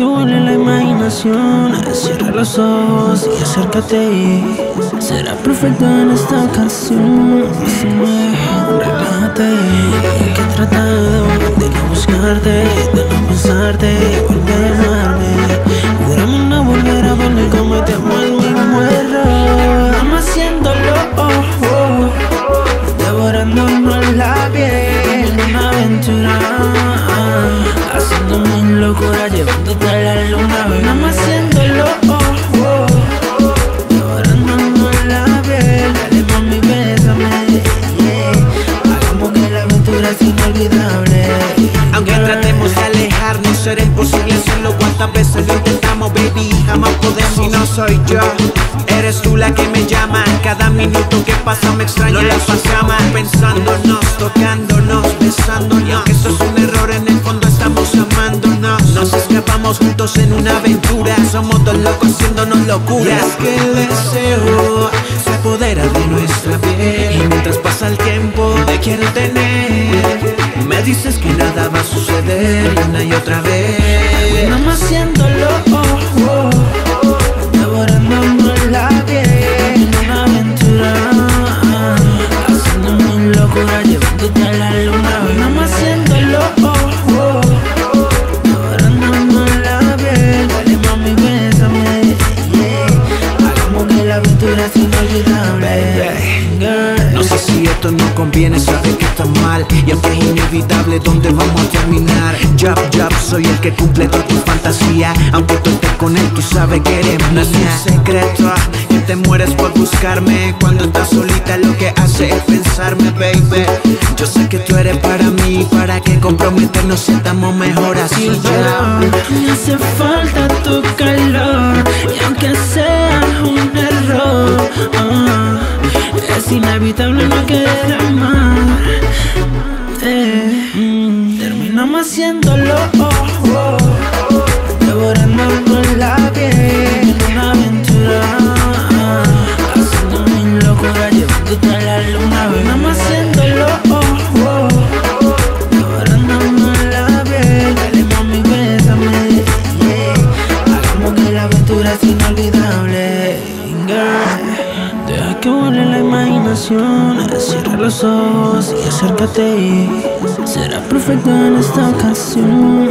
que vuele la imaginación. Cierra los ojos y acércate. Será perfecto en esta ocasión. Bésame, relájate. Hay que tratar de no buscarte, de no pensarte, a amarme. Júrame no volver a te amo el mismo error. Vamos haciéndolo, oh, oh, devorándonos la piel. Una aventura, haciendo mi locura, llevándote a la luna. Vamos haciéndolo, oh, oh, devorándonos la piel. Dale mami, bésame, yeah. Hagamos que la aventura sea inolvidable. Aunque tratemos de alejarnos, será imposible hacerlo cuantas veces lo intentamos, baby, jamás podemos. Si no soy yo, eres tú la que me llama. Cada minuto que pasa me extraña. No la pasamos pensándonos, tocándonos, besándonos. Aunque eso es un error, en el juntos en una aventura. Somos dos locos haciéndonos locuras. Y es que el deseo se apodera de nuestra piel. Y mientras pasa el tiempo, te quiero tener. Me dices que nada va a suceder y una y otra vez. Vamos haciéndolo, oh, oh, devorándonos la piel. Una aventura, haciendo mi locura, llevándote a la luna. Esto no conviene, sabes que está mal. Y aunque es inevitable, ¿dónde vamos a terminar? Jab, jab, soy el que cumple toda tu fantasía. Aunque tú estés con él, tú sabes que eres mía. No es un secreto, que te mueres por buscarme. Cuando estás solita lo que hace es pensarme, baby. Yo sé que tú eres para mí, para que comprometernos sientamos mejor así. Ya. Me hace falta tu calor y aunque sea un error, ah, es inevitable terminamos haciéndolo, oh, oh, devorándonos la piel, una aventura, haciendo mi locura, llevándote a la luna. Vamos haciéndolo, oh, oh, devorándonos la piel. Dale mami, bésame, yeah. Hagamos que la aventura sea inolvidable, girl. Deja que vuele la imaginación, cierra los ojos y acércate. Será perfecto en esta ocasión.